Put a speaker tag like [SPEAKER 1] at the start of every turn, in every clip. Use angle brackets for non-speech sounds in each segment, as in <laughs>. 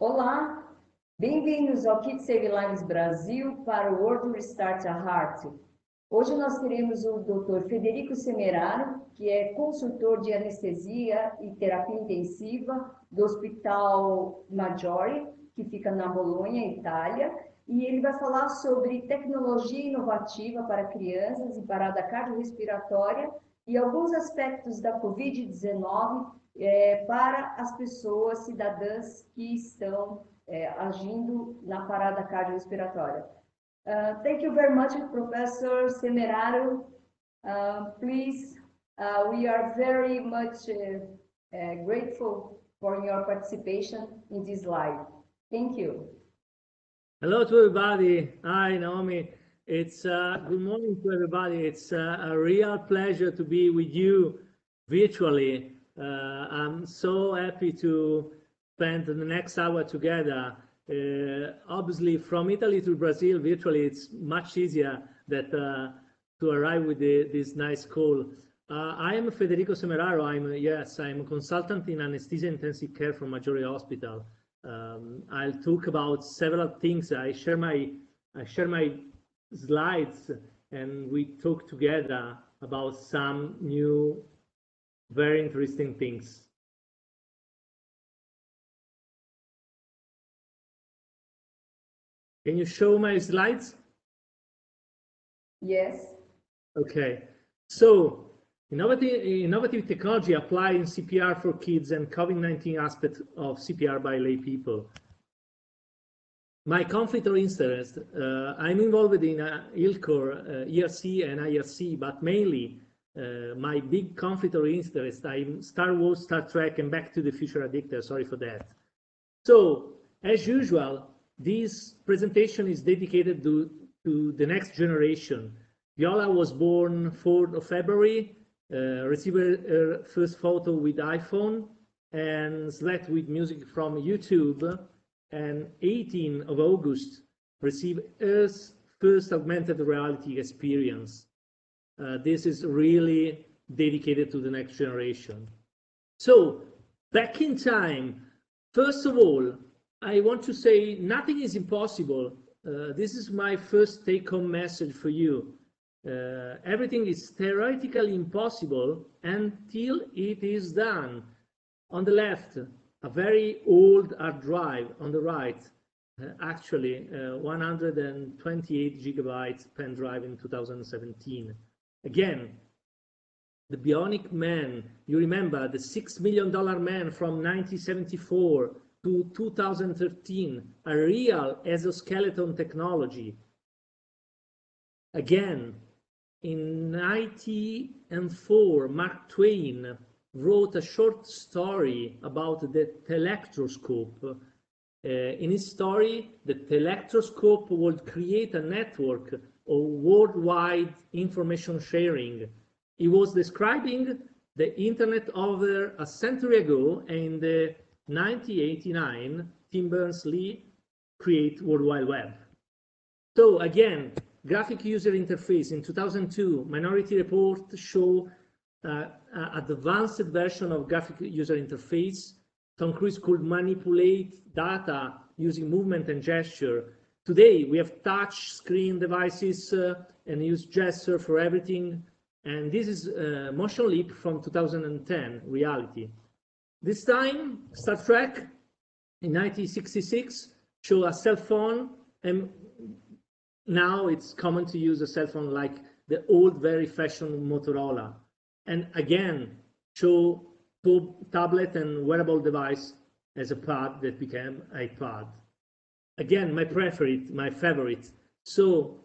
[SPEAKER 1] Olá, bem-vindos ao Kit Save Lives Brasil para o World Restart a Heart. Hoje nós teremos o Dr. Federico Semeraro, que é consultor de anestesia e terapia intensiva do Hospital Maggiore, que fica na Bolonha, Itália, e ele vai falar sobre tecnologia inovativa para crianças e parada cardiorrespiratória e alguns aspectos da Covid-19 é, para as pessoas cidadãs que estão é, agindo na parada cardiorrespiratória. Uh, thank you very much, Professor Semeraro. Uh, please, uh, we are very much uh, uh, grateful for your participation in this live. Thank you.
[SPEAKER 2] Hello to everybody. Hi, Naomi. It's uh, good morning to everybody. It's a real pleasure to be with you virtually uh, I'm so happy to spend the next hour together. Uh, obviously, from Italy to Brazil, virtually, it's much easier that uh, to arrive with the, this nice call. Uh, I am Federico Semeraro. I'm yes, I'm a consultant in anesthesia intensive care from Maggiore Hospital. Um, I'll talk about several things. I share my I share my slides, and we talk together about some new very interesting things. Can you show my slides?
[SPEAKER 1] Yes.
[SPEAKER 2] Okay. So innovative, innovative technology applied in CPR for kids and COVID-19 aspect of CPR by lay people. My conflict of interest, uh, I'm involved in uh, ILCOR, uh, ERC and IRC, but mainly uh, my big conflict of interest, I'm Star Wars, Star Trek, and Back to the Future addicted. Sorry for that. So, as usual, this presentation is dedicated to, to the next generation. Viola was born 4th of February, uh, received her first photo with iPhone, and slept with music from YouTube. And 18th of August, received her first augmented reality experience. Uh, this is really dedicated to the next generation. So back in time, first of all, I want to say nothing is impossible. Uh, this is my first take-home message for you. Uh, everything is theoretically impossible until it is done. On the left, a very old hard drive. On the right, uh, actually, uh, 128 gigabytes pen drive in 2017. Again, the Bionic Man, you remember the $6 million man from 1974 to 2013, a real exoskeleton technology. Again, in 1904, Mark Twain wrote a short story about the telectroscope. Uh, in his story, the telectroscope would create a network or worldwide information sharing. He was describing the internet over a century ago in the 1989 Tim Berners-Lee create World Wide Web. So again, graphic user interface in 2002, Minority Report show uh, advanced version of graphic user interface. Tom Cruise could manipulate data using movement and gesture Today, we have touch screen devices uh, and use gesture for everything. And this is uh, Motion Leap from 2010, reality. This time, Star Trek in 1966 show a cell phone and now it's common to use a cell phone like the old, very fashioned Motorola. And again, show tablet and wearable device as a pad that became iPad again, my preferred, my favorite. So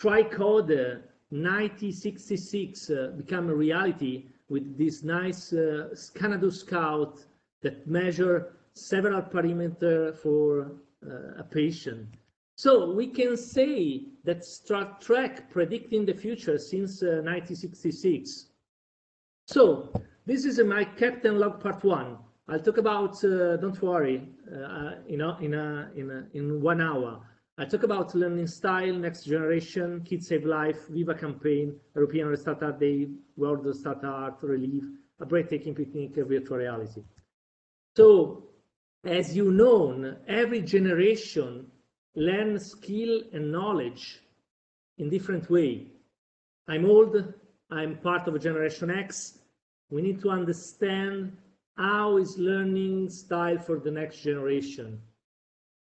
[SPEAKER 2] tricorder 1966 uh, become a reality with this nice uh, Scanadu Scout that measure several parameters for uh, a patient. So we can say that Star Trek predicting the future since 1966. Uh, so this is my Captain Log part one. I'll talk about, uh, don't worry, uh, in, a, in, a, in, a, in one hour. I talk about learning style, next generation, Kids Save Life, Viva campaign, European Restart Art Day, World Restart Art Relive, a breathtaking picnic, virtual reality. So as you know, every generation learns skill and knowledge in different way. I'm old, I'm part of a Generation X. We need to understand how is learning style for the next generation.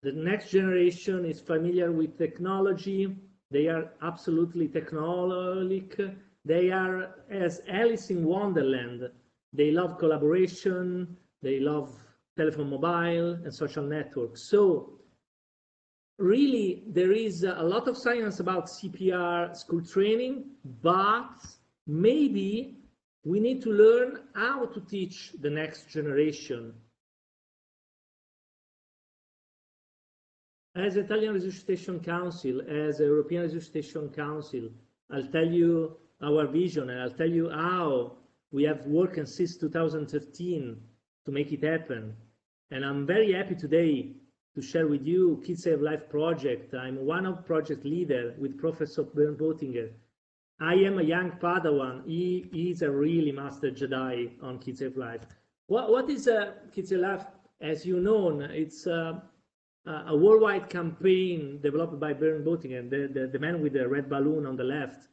[SPEAKER 2] The next generation is familiar with technology. They are absolutely technologic. They are as Alice in Wonderland. They love collaboration. They love telephone mobile and social networks. So really, there is a lot of science about CPR school training, but maybe we need to learn how to teach the next generation. As Italian Resuscitation Council, as European Resuscitation Council, I'll tell you our vision and I'll tell you how we have worked since 2013 to make it happen. And I'm very happy today to share with you Kids Save Life project. I'm one of project leader with Professor Bernd Böttiger. I am a young Padawan. He, he is a really master Jedi on Kids Life. What, what is uh, Kids Life? As you know, it's uh, a worldwide campaign developed by Bernd Böttiger, the, the, the, man with the red balloon on the left,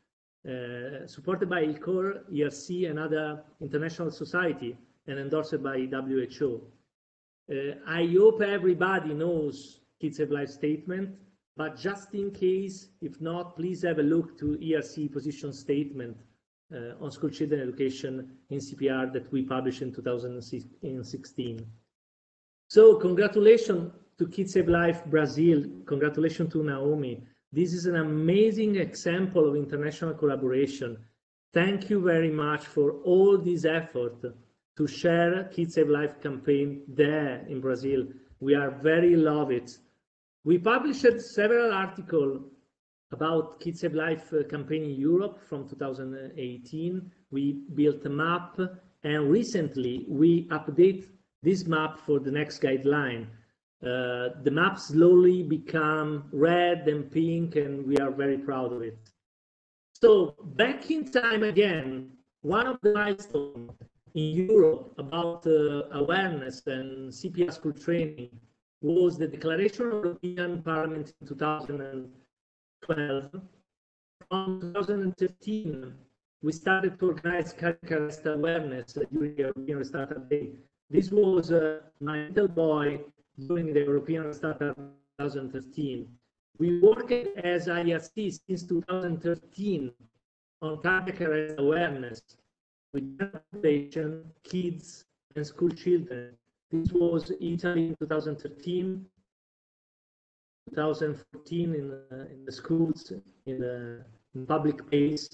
[SPEAKER 2] uh, supported by ILCOR, ERC, and other international society, and endorsed by WHO. Uh, I hope everybody knows Kids Life statement, but just in case, if not, please have a look to ERC position statement uh, on school children education in CPR that we published in 2016. So congratulations to Kids Save Life Brazil. Congratulations to Naomi. This is an amazing example of international collaboration. Thank you very much for all this effort to share Kids Save Life campaign there in Brazil. We are very love it. We published several articles about Kids Save Life campaign in Europe from 2018. We built a map and recently we update this map for the next guideline. Uh, the map slowly become red and pink and we are very proud of it. So back in time again, one of the milestones in Europe about uh, awareness and CPR school training was the Declaration of the European Parliament in 2012. From 2015, we started to organize cardiac awareness during the European Startup Day. This was uh, my little boy during the European Startup 2013. We worked as IRC since 2013 on cardiac awareness with population, kids, and school children. This was Italy in 2013, 2014 in, uh, in the schools, in the public place,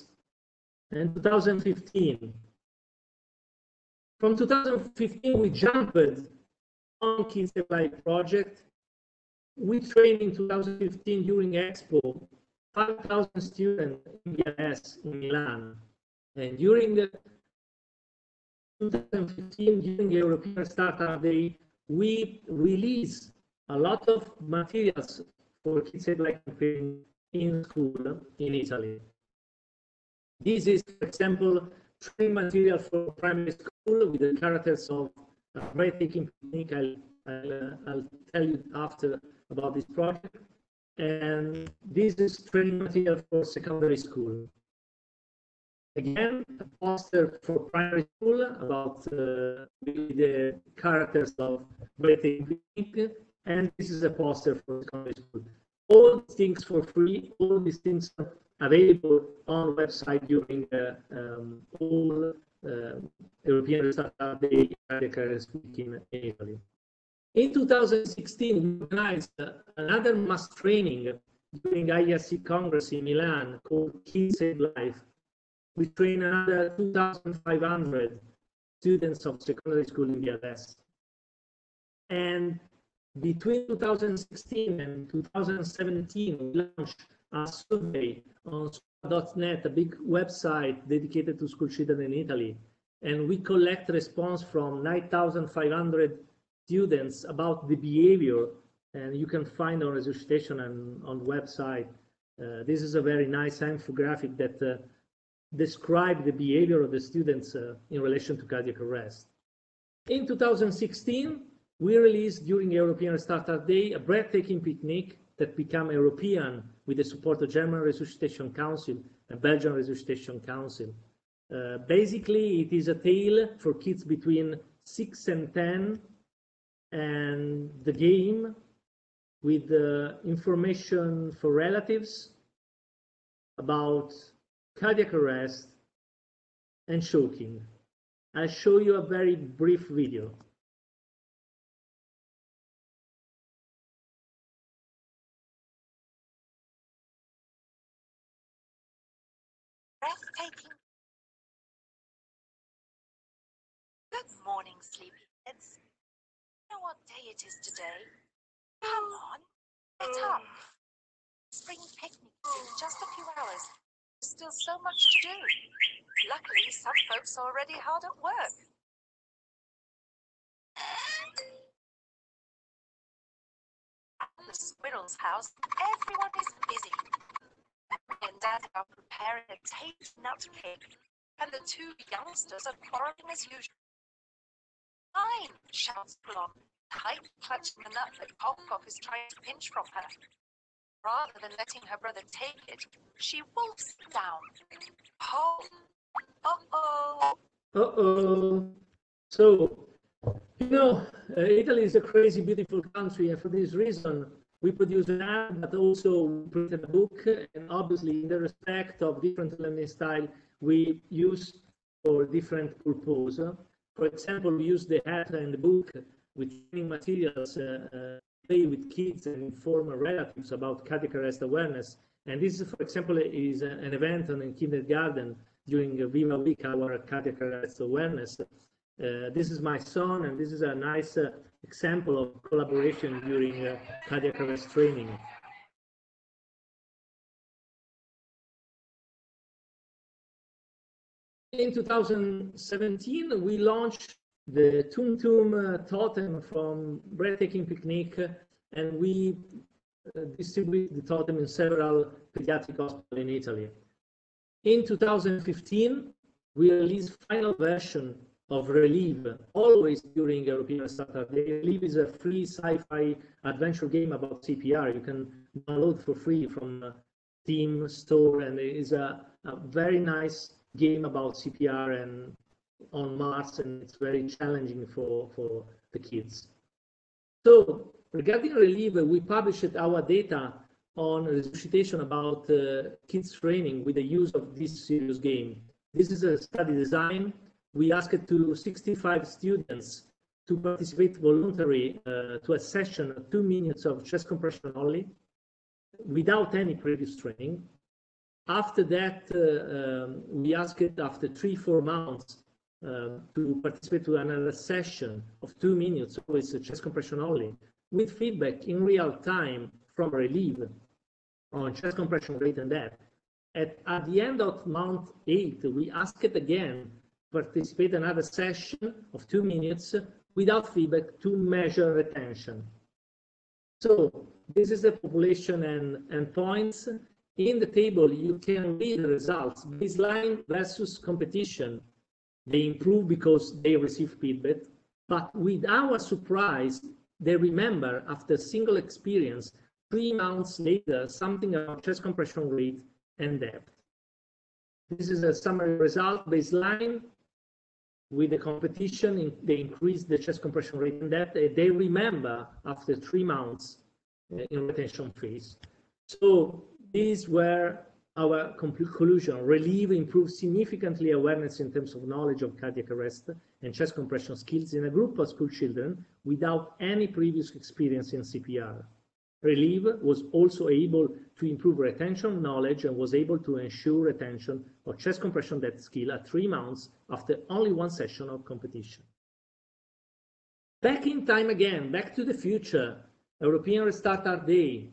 [SPEAKER 2] and 2015. From 2015, we jumped on Kids Life project. We trained in 2015 during Expo 5,000 students in BLS in Milan. And during the 2015, during European Startup uh, Day, we released a lot of materials for Kids campaign in school uh, in Italy. This is, for example, training material for primary school with the characters of a breathtaking technique. I'll, I'll, uh, I'll tell you after about this project. And this is training material for secondary school. Again, a poster for primary school about uh, the characters of breathtaking technique. And this is a poster for secondary school. All things for free, all these things are available on website during uh, um, all uh, European Startup Day Week in Italy. In 2016, we organized another mass training during IRC Congress in Milan called Kids Save Life. We trained another 2,500 students of secondary school in BLS. And between 2016 and 2017, we launched a survey on Net, a big website dedicated to school children in Italy. And we collect response from 9,500 students about the behavior. And you can find on registration and on the website. Uh, this is a very nice infographic that uh, describe the behavior of the students uh, in relation to cardiac arrest. In 2016, we released during European Startup Day a breathtaking picnic that became European with the support of German Resuscitation Council and Belgian Resuscitation Council. Uh, basically, it is a tale for kids between 6 and 10 and the game with uh, information for relatives about cardiac arrest and choking. I'll show you a very brief video.
[SPEAKER 3] Breathtaking. Good morning, sleepyheads. You know what day it is today? Come on, get up. Oh. Spring picnic is in just a few hours. Still so much to do. Luckily, some folks are already hard at work. At the squirrel's house, everyone is busy. Mummy and Daddy are preparing a tasty nut cake, and the two youngsters are quarreling as usual. Fine, shouts Plum, tight clutching the nut that Cock is trying to pinch from her. Rather than letting her brother take it, she wolfs down. Oh, uh-oh.
[SPEAKER 2] Uh-oh. So, you know, uh, Italy is a crazy, beautiful country, and for this reason, we produce an app, but also printed a book, and obviously, in the respect of different learning style, we use for different purpose. For example, we use the app and the book with training materials, uh, uh, play with kids and inform relatives about cardiac arrest awareness. And this, for example, is an event on a kindergarten during Viva Week, our cardiac arrest awareness. Uh, this is my son, and this is a nice uh, example of collaboration during uh, cardiac arrest training. In 2017, we launched the Tum Tum uh, totem from Breathtaking Picnic, and we uh, distribute the totem in several pediatric hospitals in Italy. In 2015, we released final version of Relive, always during European Startup Day. Relive is a free sci-fi adventure game about CPR. You can download for free from the Steam store, and it is a, a very nice game about CPR and on Mars, and it's very challenging for, for the kids. So regarding Relive, we published our data on resuscitation about uh, kids training with the use of this serious game. This is a study design we asked to 65 students to participate voluntarily uh, to a session of two minutes of chest compression only without any previous training. After that, uh, um, we asked after three, four months Uh, to participate to another session of two minutes with chest compression only with feedback in real time from Relive on chest compression rate and depth. At, at the end of month eight, we asked it again participate another session of two minutes without feedback to measure retention. So this is the population and, and points. In the table, you can read the results, baseline versus competition. They improve because they receive feedback, but with our surprise, they remember after single experience, three months later, something about chest compression rate and depth. This is a summary result baseline with the competition, they increase the chest compression rate and that they remember after three months uh, in retention phase. So these were our conclusion. Relive improves significantly awareness in terms of knowledge of cardiac arrest and chest compression skills in a group of school children without any previous experience in CPR. Relive was also able to improve retention knowledge and was able to ensure retention of chest compression depth skill at three months after only one session of competition. Back in time again, back to the future, European Restarter Day,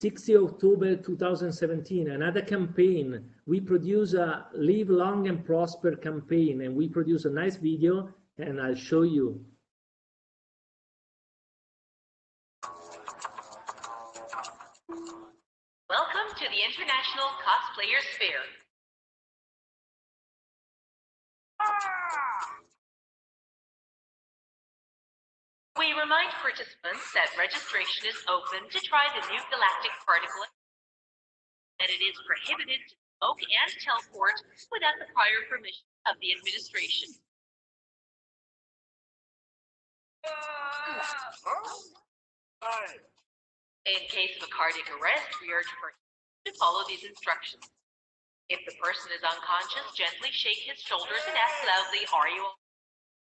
[SPEAKER 2] 60 October 2017, another campaign. We produce a Live Long and Prosper campaign, and we produce a nice video, and I'll show you
[SPEAKER 4] Welcome to the International Cosplayers Fair. Participants that registration is open to try the new galactic particle that it is prohibited to smoke and teleport without the prior permission of the administration. Uh, In case of a cardiac arrest, we urge participants to follow these instructions. If the person is unconscious, gently shake his shoulders and ask loudly, are you okay?"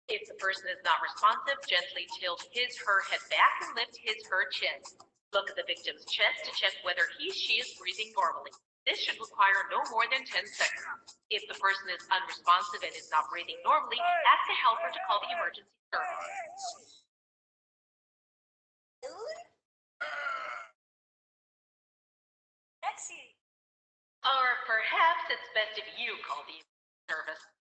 [SPEAKER 4] If the person is not responsive, gently tilt his, her head back and lift his, her chin. Look at the victim's chest to check whether he, she is breathing normally. This should require no more than 10 seconds. If the person is unresponsive and is not breathing normally, ask a helper to call the emergency service. Or perhaps it's best if you call the service.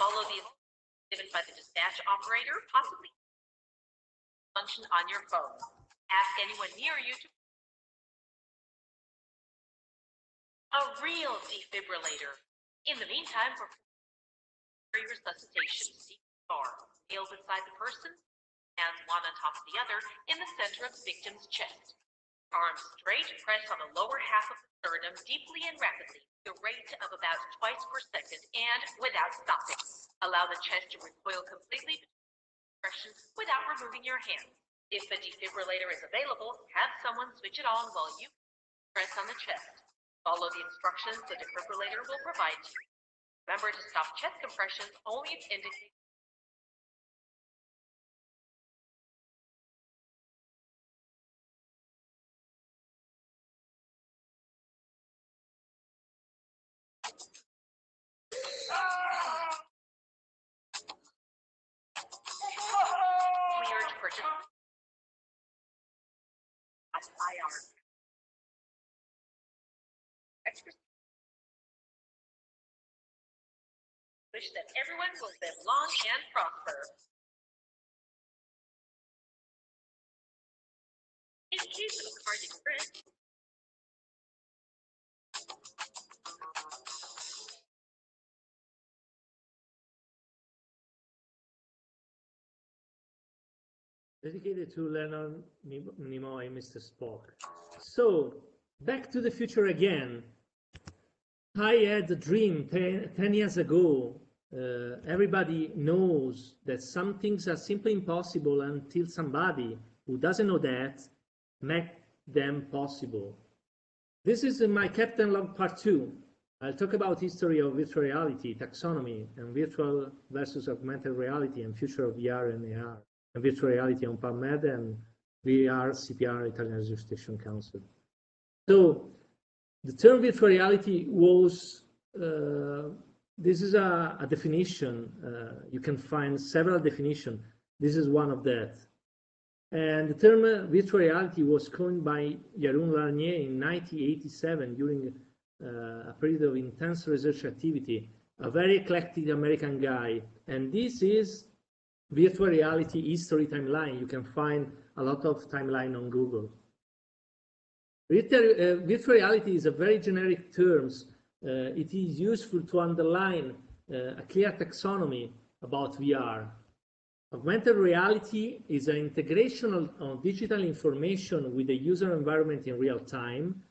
[SPEAKER 4] Follow the instructions given by the dispatch operator, possibly function on your phone. Ask anyone near you to a real defibrillator. In the meantime, for resuscitation, seat bar, nail beside the person, and one on top of the other in the center of the victim's chest. Arms straight, press on the lower half of the sternum deeply and rapidly, the rate of about twice per second and without stopping. Allow the chest to recoil completely without removing your hands. If a defibrillator is available, have someone switch it on while you press on the chest. Follow the instructions the defibrillator will provide you. Remember to stop chest compressions only if indicated. Wish that everyone will live long and prosper. Case of a cardiac
[SPEAKER 2] dedicated to Leonard Nim- Nimoy, Mr. Spock. So, Back to the Future again. I had a dream 10, 10 years ago. Uh, everybody knows that some things are simply impossible until somebody who doesn't know that make them possible. This is in my Captain Log Part 2. I'll talk about history of virtual reality, taxonomy, and virtual versus augmented reality, and future of VR and AR, and virtual reality on PubMed and VR CPR Italian Resuscitation Council. So the term virtual reality was, uh, this is a, a definition. Uh, you can find several definitions. This is one of that. And the term uh, virtual reality was coined by Jaron Lanier in 1987 during uh, a period of intense research activity, a very eclectic American guy. And this is virtual reality history timeline. You can find a lot of timeline on Google. Virtual, uh, virtual reality is a very generic term. Uh, it is useful to underline uh, a clear taxonomy about VR. Augmented reality is an integration of, digital information with the user environment in real time.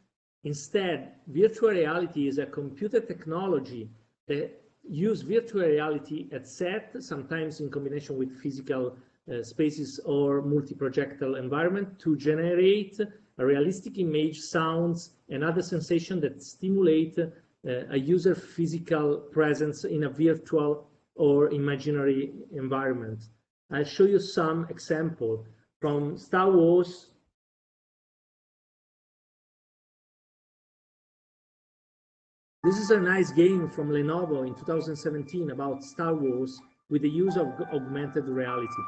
[SPEAKER 2] Instead, virtual reality is a computer technology that use virtual reality at set, sometimes in combination with physical uh, spaces or multi-projected environment to generate a realistic image, sounds, and other sensation that stimulate uh, a user physical presence in a virtual or imaginary environment. I'll show you some example from Star Wars. This is a nice game from Lenovo in 2017 about Star Wars with the use of augmented reality.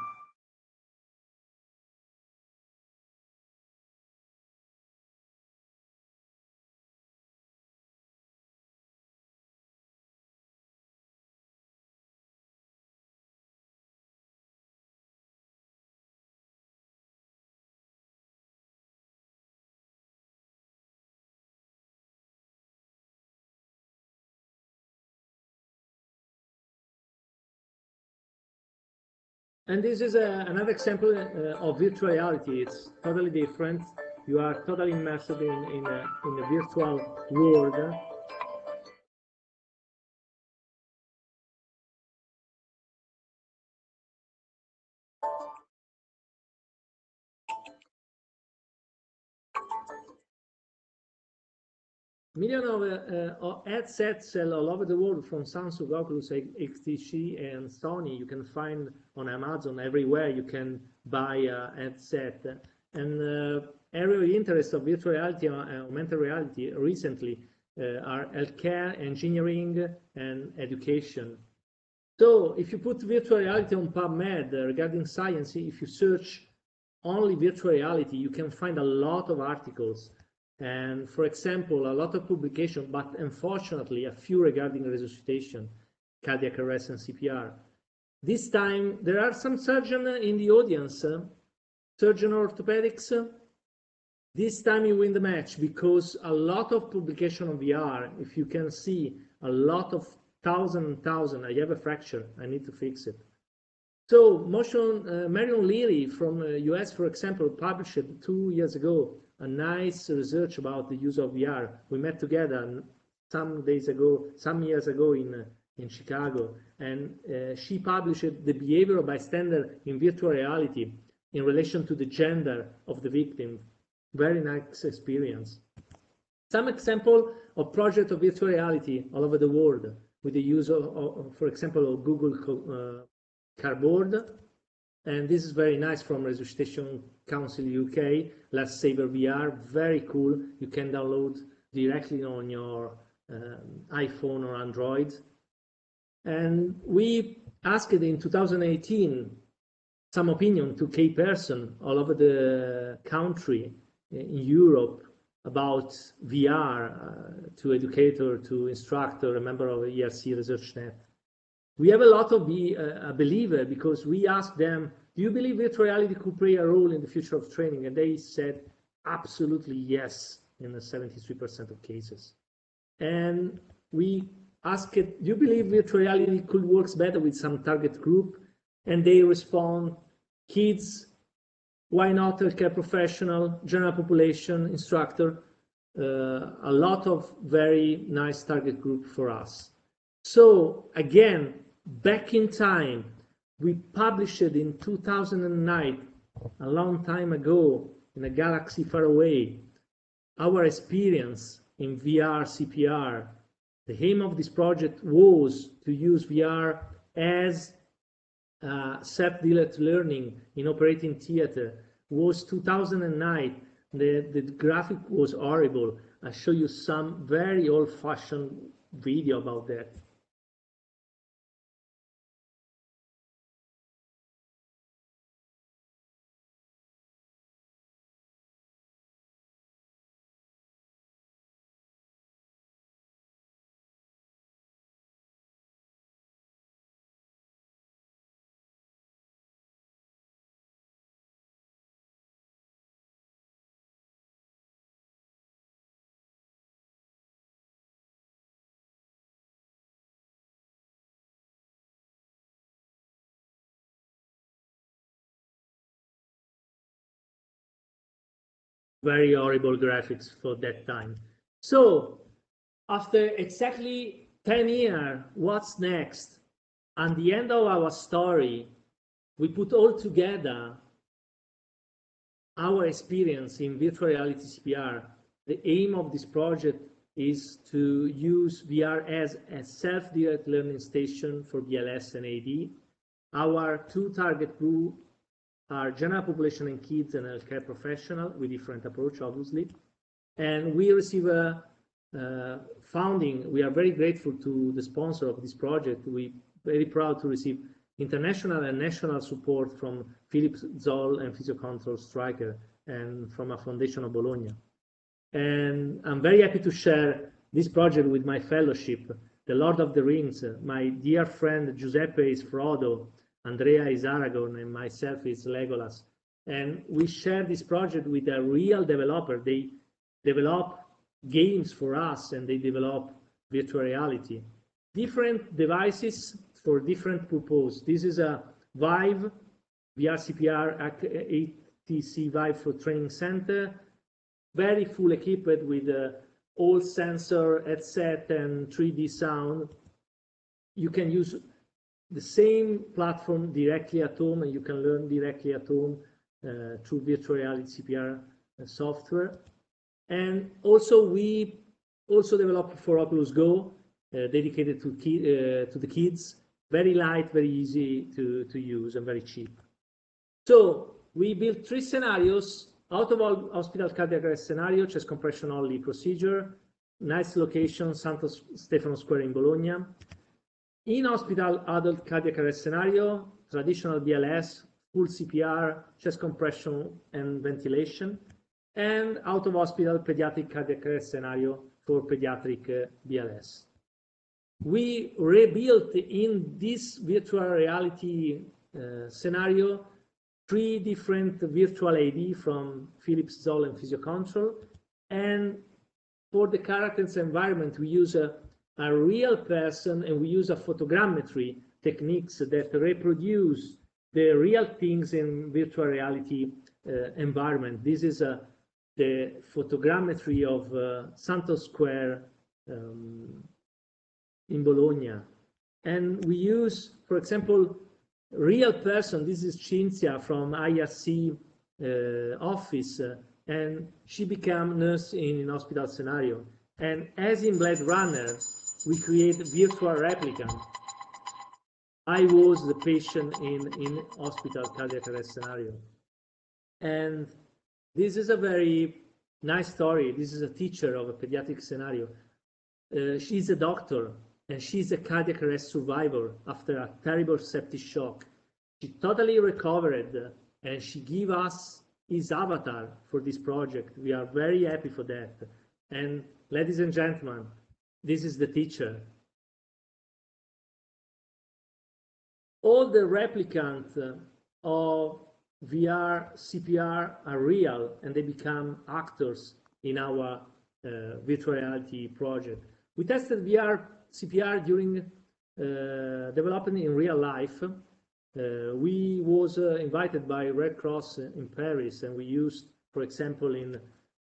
[SPEAKER 2] And this is a, another example uh, of virtual reality. It's totally different. You are totally immersed in, in, a, in a virtual world. Million of, uh, of headsets sell all over the world from Samsung, Oculus, HTC, and Sony. You can find on Amazon everywhere. You can buy a headset. And uh, area of interest of virtual reality and uh, augmented reality recently uh, are healthcare, engineering, and education. So if you put virtual reality on PubMed uh, regarding science, if you search only virtual reality, you can find a lot of articles and for example, a lot of publication, but unfortunately a few regarding resuscitation, cardiac arrest and CPR. This time, there are some surgeons in the audience, uh, surgeon orthopedics. This time you win the match because a lot of publication on VR, if you can see a lot of thousand and thousand, I have a fracture, I need to fix it. So motion, uh, Marion Leary from uh, US, for example, published two years ago a nice research about the use of VR. We met together some days ago, some years ago in in Chicago, and uh, she published the behavior of bystander in virtual reality in relation to the gender of the victim. Very nice experience. Some example of project of virtual reality all over the world with the use of, of for example, of Google uh, Cardboard. And this is very nice from Resuscitation Council UK, Lifesaver VR, very cool. You can download directly on your um, iPhone or Android. And we asked in 2018 some opinion to K person all over the country in Europe about VR uh, to educator, to instructor, a member of ERC ResearchNet. We have a lot of be, uh, a believer because we asked them do you believe virtual reality could play a role in the future of training? And they said, absolutely yes, in the 73% of cases. And we asked, do you believe virtual reality could work better with some target group? And they respond, kids, why not healthcare professional, general population, instructor, uh, a lot of very nice target group for us. So again, back in time, we published it in 2009, a long time ago, in a galaxy far away, our experience in VR CPR. The aim of this project was to use VR as uh, self-directed learning in operating theater. Was 2009. The, the graphic was horrible. I show you some very old-fashioned video about that. Very horrible graphics for that time. So after exactly 10 years, what's next? At the end of our story, we put all together our experience in virtual reality CPR. The aim of this project is to use VR as a self-directed learning station for BLS and AD. Our two target group are general population and kids and healthcare professional with different approach, obviously. And we receive a uh, funding. We are very grateful to the sponsor of this project. We very proud to receive international and national support from Philips Zoll and Physiocontrol Stryker and from a foundation of Bologna. And I'm very happy to share this project with my fellowship, The Lord of the Rings, my dear friend Giuseppe is Frodo, Andrea is Aragorn and myself is Legolas. And we share this project with a real developer. They develop games for us and they develop virtual reality. Different devices for different purpose. This is a Vive VRCPR HTC Vive for Training Center, very full equipped with uh, all sensor headset and 3D sound. You can use the same platform directly at home and you can learn directly at home uh, through virtual reality CPR uh, software. And also we also developed for Oculus Go, uh, dedicated to, uh, to the kids, very light, very easy to, to use and very cheap. So we built three scenarios out of all hospital cardiac arrest scenario, chest compression only procedure, nice location, Santo Stefano Square in Bologna. In hospital adult cardiac arrest scenario, traditional BLS, full CPR, chest compression and ventilation, and out of hospital pediatric cardiac arrest scenario for pediatric uh, BLS. We rebuilt in this virtual reality uh, scenario three different virtual AD from Philips Zoll and Physiocontrol. And for the characters environment, we use a, a real person and we use a photogrammetry techniques that reproduce the real things in virtual reality uh, environment. This is a, the photogrammetry of uh, Santos Square um, in Bologna. And we use, for example, real person. This is Cinzia from IRC uh, office, uh, and she became nurse in an hospital scenario. And as in Blade Runner, we create virtual replicant. I was the patient in in hospital cardiac arrest scenario, and this is a very nice story. This is a teacher of a pediatric scenario. Uh, she's a doctor and she's a cardiac arrest survivor after a terrible septic shock. She totally recovered and she gave us his avatar for this project. We are very happy for that. And ladies and gentlemen, this is the teacher. All the replicants of VR, CPR are real and they become actors in our uh, virtual reality project. We tested VR CPR during uh, development in real life. Uh, we was uh, invited by Red Cross in Paris, and we used, for example, in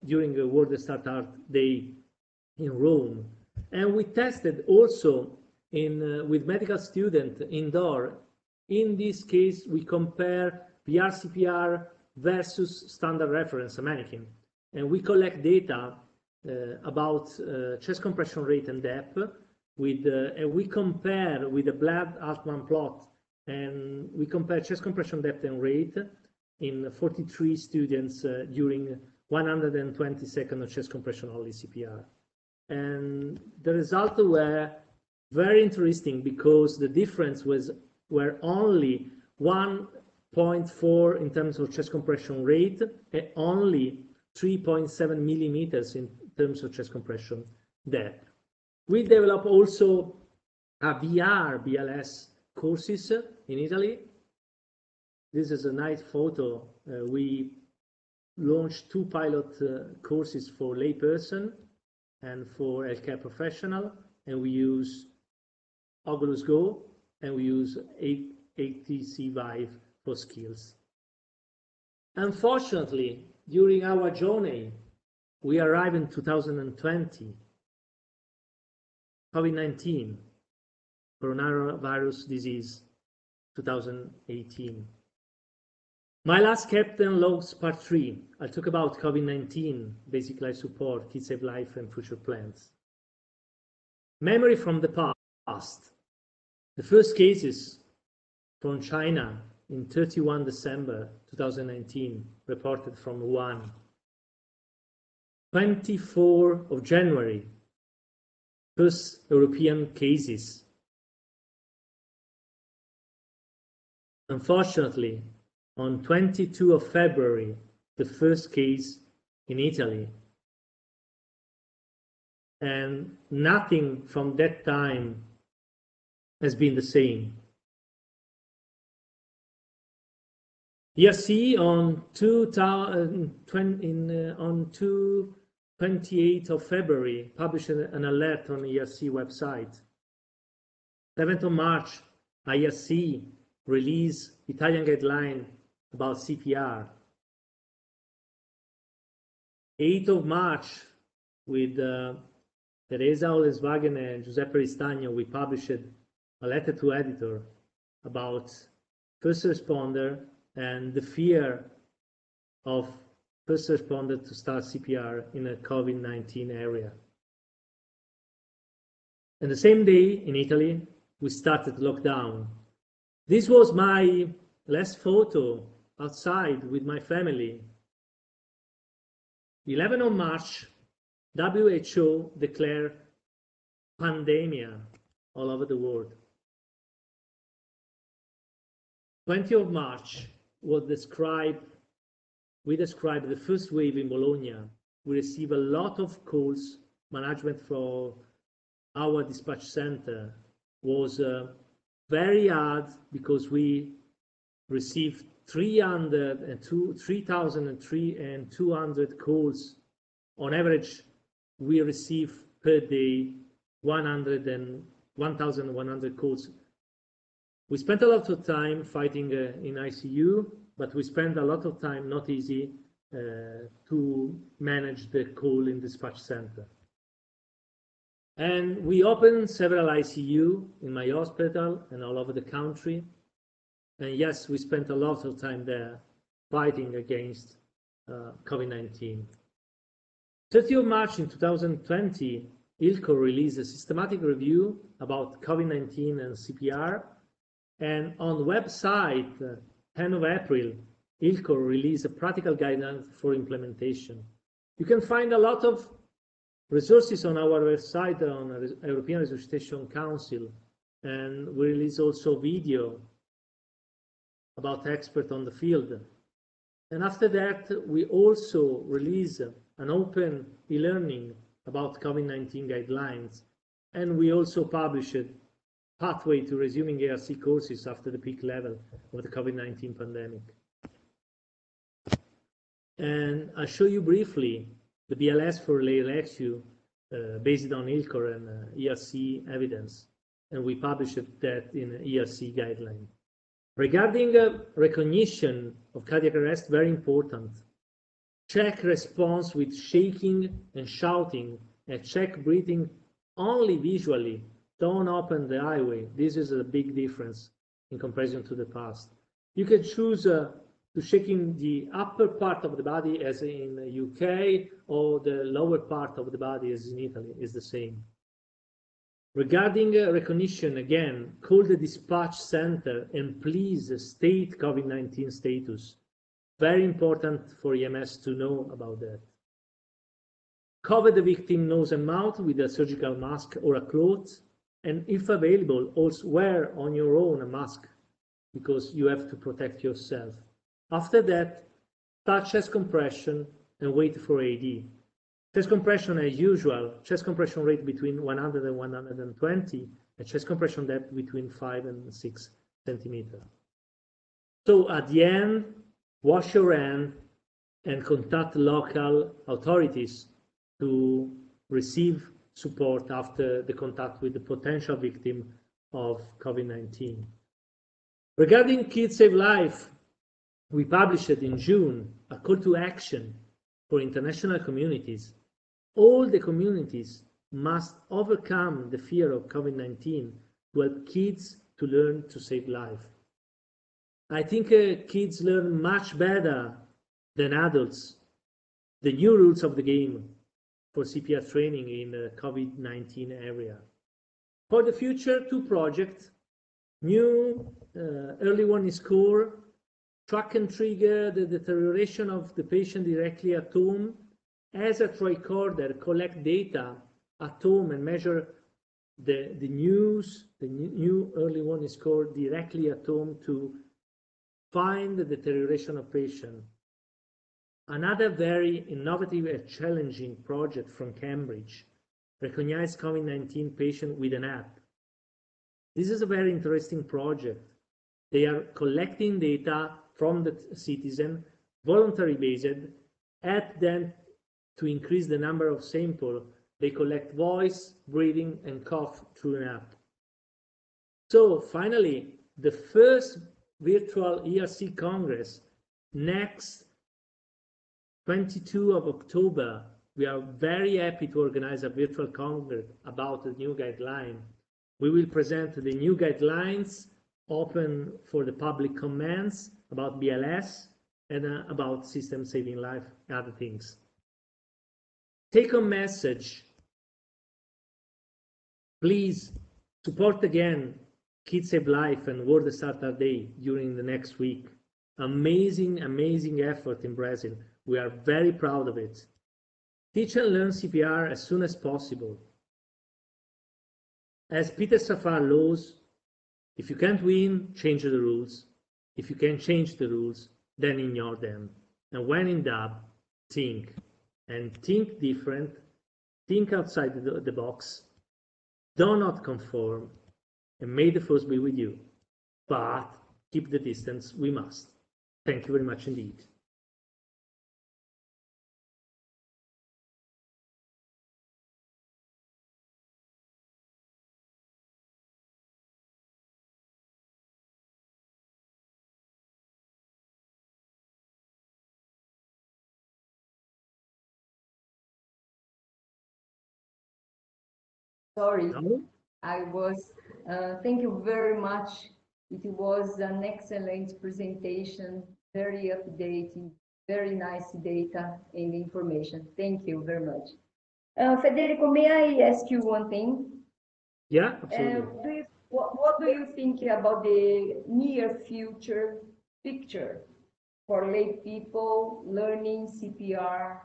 [SPEAKER 2] during the World Start Art Day in Rome, and we tested also in uh, with medical student indoor. In this case, we compare VR CPR versus standard reference, mannequin, and we collect data uh, about uh, chest compression rate and depth with, uh, and we compare with the Bland Altman plot, and we compare chest compression depth and rate in 43 students uh, during 120 seconds of chest compression only CPR. And the results were very interesting because the difference was were only 1.4 in terms of chest compression rate and only 3.7 millimeters in terms of chest compression depth. We develop also a VR BLS courses in Italy. This is a nice photo. Uh, we launched two pilot uh, courses for layperson and for healthcare professional, and we use Oculus Go and we use HTC Vive for skills. Unfortunately, during our journey, we arrived in 2020 COVID-19, coronavirus disease, 2018. My last Captain Logs Part 3, I'll talk about COVID-19, basic life support, kids save life and future plans. Memory from the past. The first cases from China in 31 December 2019, reported from Wuhan. 24 of January first European cases. Unfortunately, on 22 of February, the first case in Italy. And nothing from that time has been the same. ERC on, two, in, uh, on two 28th of February, published an alert on IRC website. 7th of March, IRC released Italian guideline about CPR. 8th of March, with uh, Teresa Olasveengen and Giuseppe Ristagno, we published a letter to editor about first responder and the fear of first responder to start CPR in a COVID-19 area. And the same day in Italy, we started lockdown. This was my last photo outside with my family. 11 of March, WHO declared pandemia all over the world. 20 of March was described, we described the first wave in Bologna. We received a lot of calls, management for our dispatch center was uh, very hard because we received 300 and 3,200 calls. On average, we receive per day 100 and 1,100 calls. We spent a lot of time fighting uh, in ICU, but we spent a lot of time not easy uh, to manage the call in dispatch center. And we opened several ICU in my hospital and all over the country. And yes, we spent a lot of time there fighting against uh, COVID-19. 30 of March in 2020, ILCOR released a systematic review about COVID-19 and CPR. And on the website, uh, 10 of April, ILCOR released a practical guidance for implementation. You can find a lot of resources on our website on European Resuscitation Council, and we release also video about experts on the field. And after that, we also release an open e-learning about COVID-19 guidelines, and we also published a pathway to resuming ERC courses after the peak level of the COVID-19 pandemic. And I'll show you briefly the BLS for lay rescuers uh, based on ILCOR and uh, ERC evidence, and we published that in ERC guideline. Regarding uh, recognition of cardiac arrest, very important. Check response with shaking and shouting, and check breathing only visually. Don't open the airway. This is a big difference in comparison to the past. You can choose uh, to shaking the upper part of the body as in the UK or the lower part of the body as in Italy is the same. Regarding uh, recognition, again, call the dispatch center and please state COVID-19 status. Very important for EMS to know about that. Cover the victim nose and mouth with a surgical mask or a cloth, and if available, also wear on your own a mask because you have to protect yourself. After that, touch as compression and wait for AD. Chest compression as usual, chest compression rate between 100 and 120, and chest compression depth between 5 and 6 centimeters. So at the end, wash your hand and contact local authorities to receive support after the contact with the potential victim of COVID-19. Regarding Kids Save Life, we published in June a call to action for international communities. All the communities must overcome the fear of COVID-19 to help kids to learn to save life. I think uh, kids learn much better than adults the new rules of the game for CPR training in the COVID-19 area. For the future, two projects, new uh, early warning score track and trigger the deterioration of the patient directly at home as a tricorder collect data at home and measure the, the news, the new early warning score directly at home to find the deterioration of patient. Another very innovative and challenging project from Cambridge, recognize COVID-19 patient with an app. This is a very interesting project. They are collecting data from the citizen, voluntary based, at them to increase the number of sample. They collect voice, breathing, and cough through an app. So finally, the first virtual ERC Congress next 22 of October. We are very happy to organize a virtual congress about the new guideline. We will present the new guidelines open for the public comments about BLS and uh, about system saving life and other things. Take a message. Please support again Kids Save Life and World Restart a Heart Day during the next week. Amazing, amazing effort in Brazil. We are very proud of it. Teach and learn CPR as soon as possible. As Peter Safar laws, if you can't win, change the rules. If you can change the rules, then ignore them. And when in doubt, think. And think different. Think outside the, the box. Do not conform. And may the force be with you. But keep the distance we must. Thank you very much indeed.
[SPEAKER 1] Sorry,
[SPEAKER 2] No?
[SPEAKER 1] I was, uh, thank you very much. It was an excellent presentation, very updating, very nice data and information. Thank you very much. Uh, Federico, may I ask you one thing?
[SPEAKER 2] Yeah,
[SPEAKER 1] Uh,
[SPEAKER 2] absolutely.
[SPEAKER 1] do you, what, what do you think about the near future picture for lay people learning CPR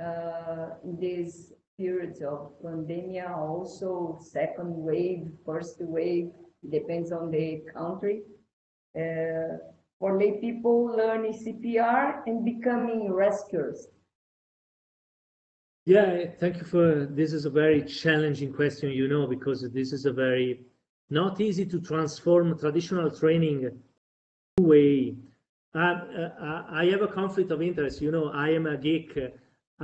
[SPEAKER 1] uh, in these periods of pandemic, also second wave, first wave, depends on the country. Uh, for lay people learning CPR and becoming rescuers.
[SPEAKER 2] Yeah, thank you for this is a very challenging question, you know, because this is a very not easy to transform traditional training way. Uh, uh, I have a conflict of interest, you know, I am a geek.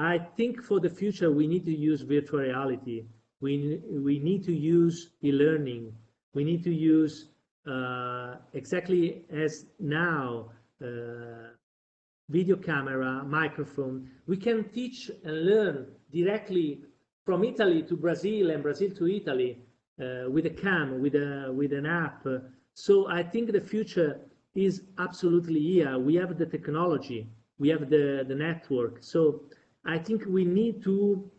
[SPEAKER 2] I think for the future we need to use virtual reality. We we need to use e-learning. We need to use uh, exactly as now uh, video camera, microphone. We can teach and learn directly from Italy to Brazil and Brazil to Italy uh, with a cam, with a with an app. So I think the future is absolutely here. We have the technology, we have the the network. So I think we need to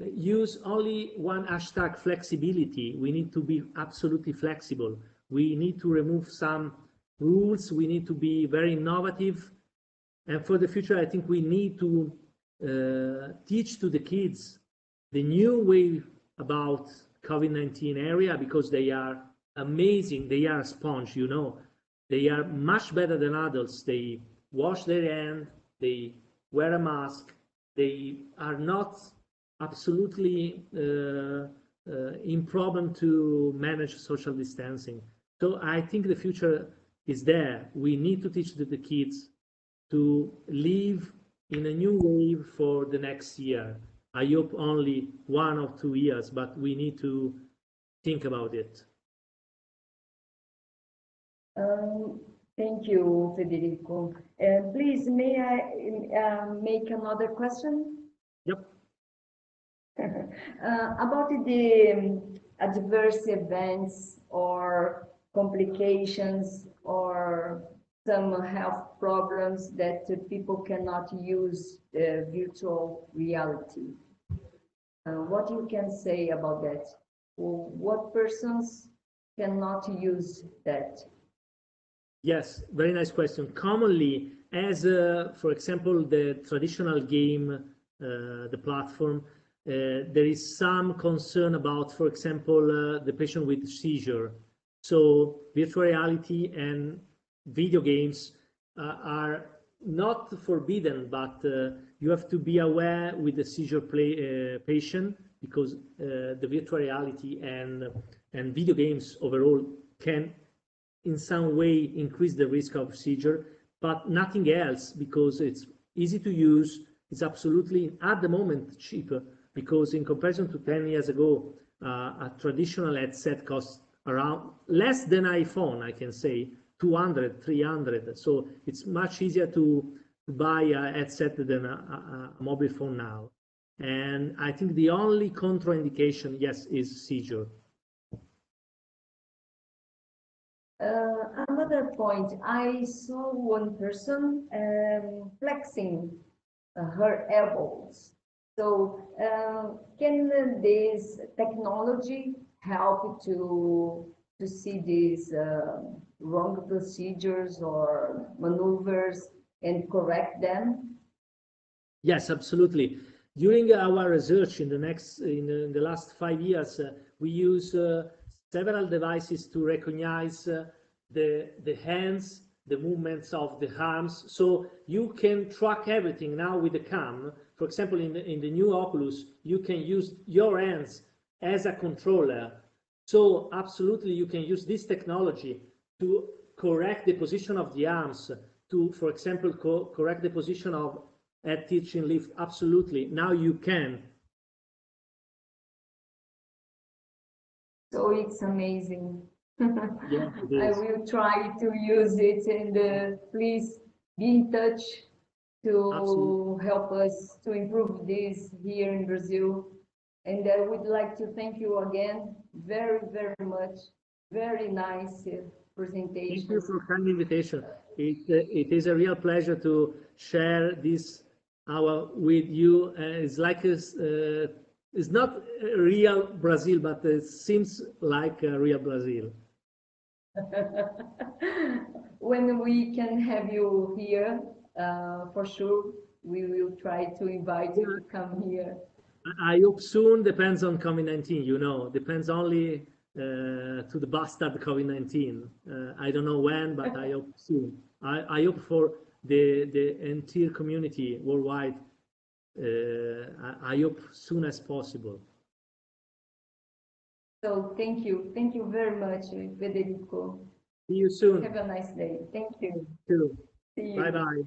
[SPEAKER 2] use only one hashtag flexibility. We need to be absolutely flexible. We need to remove some rules. We need to be very innovative and for the future, I think we need to uh, teach to the kids the new way about COVID-19 area because they are amazing. They are a sponge, you know. They are much better than adults. They wash their hand, they wear a mask, they are not absolutely uh, uh, in problem to manage social distancing. So I think the future is there. We need to teach the, the kids to live in a new wave for the next year. I hope only one or two years, but we need to think about it.
[SPEAKER 1] Um, thank you, Federico. Please, may I uh, make another question?
[SPEAKER 2] Yep. <laughs>
[SPEAKER 1] Uh, about the um, adverse events or complications or some health problems that uh, people cannot use uh, virtual reality. Uh, what you can say about that? What persons cannot use that?
[SPEAKER 2] Yes, very nice question. Commonly, as uh, for example, the traditional game, uh, the platform, uh, there is some concern about, for example, uh, the patient with seizure. So virtual reality and video games uh, are not forbidden, but uh, you have to be aware with the seizure play, patient because the virtual reality and and video games overall can in some way increase the risk of seizure, but nothing else because it's easy to use. It's absolutely at the moment cheaper because in comparison to 10 years ago, uh, a traditional headset costs around less than iPhone, I can say, 200, 300. So it's much easier to buy a headset than a, a, a mobile phone now. And I think the only contraindication, yes, is seizure.
[SPEAKER 1] Uh, another point, I saw one person um, flexing uh, her elbows. So uh, can this technology help to to see these uh, wrong procedures or maneuvers and correct them?
[SPEAKER 2] Yes, absolutely. During our research in the next in the, in the last five years, uh, we use uh, several devices to recognize uh, the the hands, the movements of the arms. So you can track everything now with the cam. For example, in the in the new Oculus, you can use your hands as a controller. So absolutely, you can use this technology to correct the position of the arms. To, for example, co correct the position of at teaching lift. Absolutely, now you can.
[SPEAKER 1] So it's amazing. <laughs>
[SPEAKER 2] Yeah, it
[SPEAKER 1] I will try to use it and uh, please be in touch to
[SPEAKER 2] Absolutely.
[SPEAKER 1] help us to improve this here in Brazil. And I would like to thank you again very, very much. Very nice uh, presentation.
[SPEAKER 2] Thank you for kind invitation. It, uh, it is a real pleasure to share this hour with you. Uh, it's like a, uh, it's not real Brazil, but it seems like a real Brazil. <laughs>
[SPEAKER 1] When we can have you here, uh, for sure, we will try to invite you to come here.
[SPEAKER 2] I hope soon depends on COVID-19, you know, depends only uh, to the bastard COVID-19. Uh, I don't know when, but I <laughs> hope soon. I, I hope for the, the entire community worldwide. Uh, I, hope soon as possible.
[SPEAKER 1] So thank you. Thank you very much, Federico.
[SPEAKER 2] See you soon.
[SPEAKER 1] Have a nice day. Thank you.
[SPEAKER 2] Too.
[SPEAKER 1] See you.
[SPEAKER 2] Bye bye.